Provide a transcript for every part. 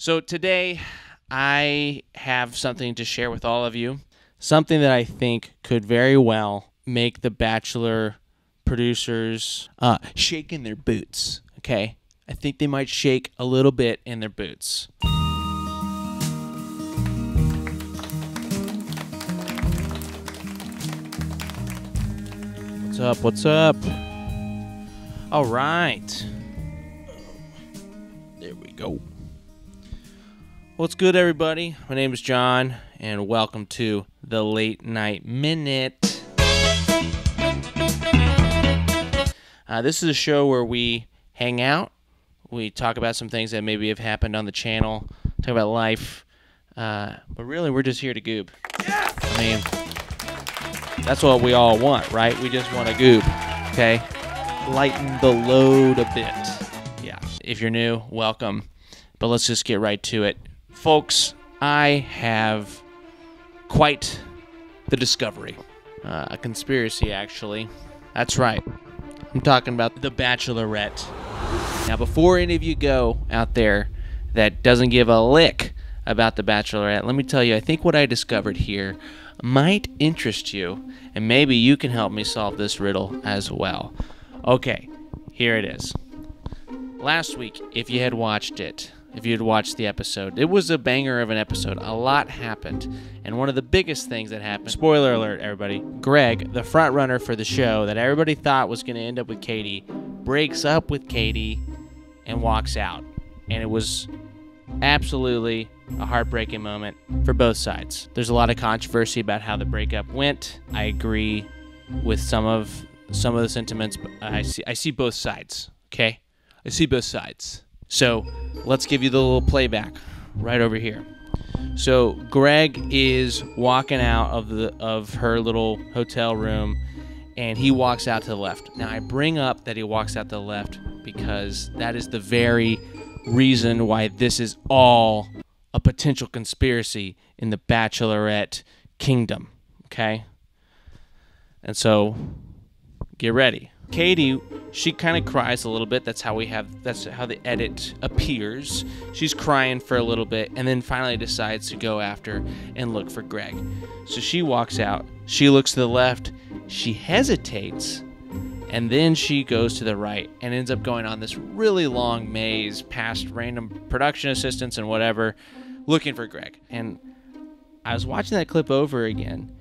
So today, I have something to share with all of you. Something that I think could very well make the Bachelor producers uh, shake in their boots. Okay, I think they might shake a little bit in their boots. What's up? What's up? All right. There we go. What's good, everybody? My name is John, and welcome to the Late Night Minute. Uh, this is a show where we hang out, we talk about some things that maybe have happened on the channel, talk about life, uh, but really, we're just here to goob. I mean, that's what we all want, right? We just want to goob, okay? Lighten the load a bit. Yeah. If you're new, welcome. But let's just get right to it. Folks, I have quite the discovery. Uh, a conspiracy, actually. That's right. I'm talking about The Bachelorette. Now, before any of you go out there that doesn't give a lick about The Bachelorette, let me tell you, I think what I discovered here might interest you, and maybe you can help me solve this riddle as well. Okay, here it is. Last week, if you had watched it, if you had watched the episode, it was a banger of an episode. A lot happened. And one of the biggest things that happened, spoiler alert, everybody, Greg, the front runner for the show that everybody thought was going to end up with Katie, breaks up with Katie and walks out. And it was absolutely a heartbreaking moment for both sides. There's a lot of controversy about how the breakup went. I agree with some of some of the sentiments, but I see I see both sides. Okay, I see both sides. So let's give you the little playback right over here. So Greg is walking out of the of her little hotel room and he walks out to the left. Now I bring up that he walks out to the left because that is the very reason why this is all a potential conspiracy in the bachelorette kingdom, okay? And so get ready. Katie, she kind of cries a little bit. That's how we have that's how the edit appears. She's crying for a little bit and then finally decides to go after and look for Greg. So she walks out. She looks to the left. She hesitates and then she goes to the right and ends up going on this really long maze past random production assistants and whatever looking for Greg. And I was watching that clip over again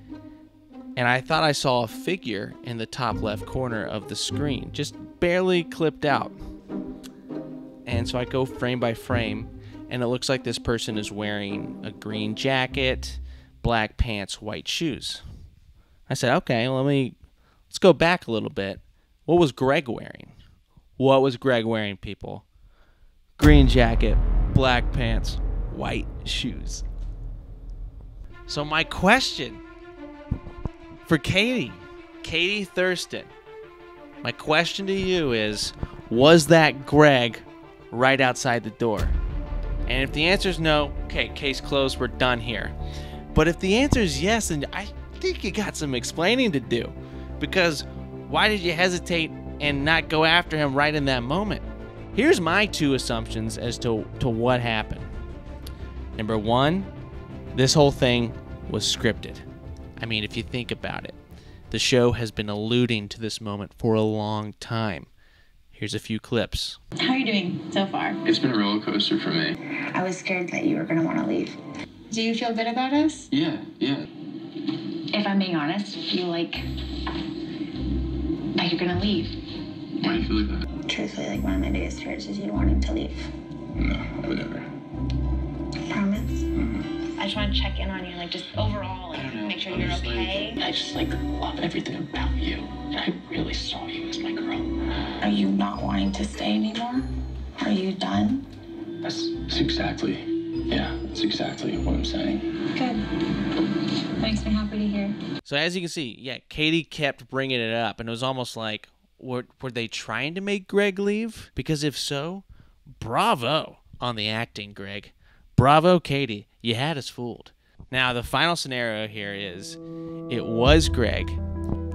and I thought I saw a figure in the top left corner of the screen, just barely clipped out. And so I go frame by frame, and it looks like this person is wearing a green jacket, black pants, white shoes. I said, okay, let me let's go back a little bit. What was Greg wearing? What was Greg wearing, people? Green jacket, black pants, white shoes. So my question for Katie, Katie Thurston. My question to you is Was that Greg right outside the door? And if the answer is no, okay, case closed, we're done here. But if the answer is yes, then I think you got some explaining to do. Because why did you hesitate and not go after him right in that moment? Here's my two assumptions as to, to what happened. Number one, this whole thing was scripted. I mean, if you think about it, the show has been alluding to this moment for a long time. Here's a few clips. How are you doing so far? It's been a roller coaster for me. I was scared that you were going to want to leave. Do you feel good about us? Yeah, yeah. If I'm being honest, I feel like like you're gonna leave. Why do you feel like that? Truthfully, like one of my biggest fears is you wanting to leave. No, I would never. Promise? I just want to check in on you, like just overall, like I don't know. make sure I'm you're just, like- okay. I just like love everything about you. And I really saw you as my girl. Are you not wanting to stay anymore? Are you done? That's, that's exactly, yeah, that's exactly what I'm saying. Good. Makes me happy to hear. So as you can see, yeah, Katie kept bringing it up, and it was almost like, were, were they trying to make Greg leave? Because if so, bravo on the acting, Greg. Bravo, Katie. You had us fooled. Now, the final scenario here is it was Greg.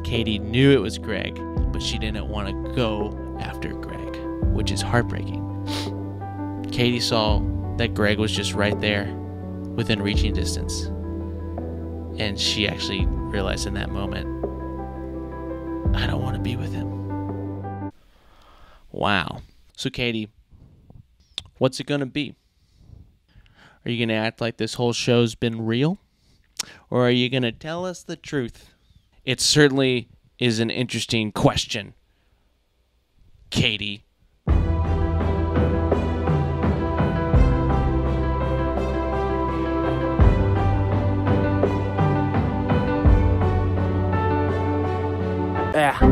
Katie knew it was Greg, but she didn't want to go after Greg, which is heartbreaking. Katie saw that Greg was just right there within reaching distance. And she actually realized in that moment, I don't want to be with him. Wow. So, Katie, what's it going to be? Are you going to act like this whole show's been real? Or are you going to tell us the truth? It certainly is an interesting question, Katie. Yeah.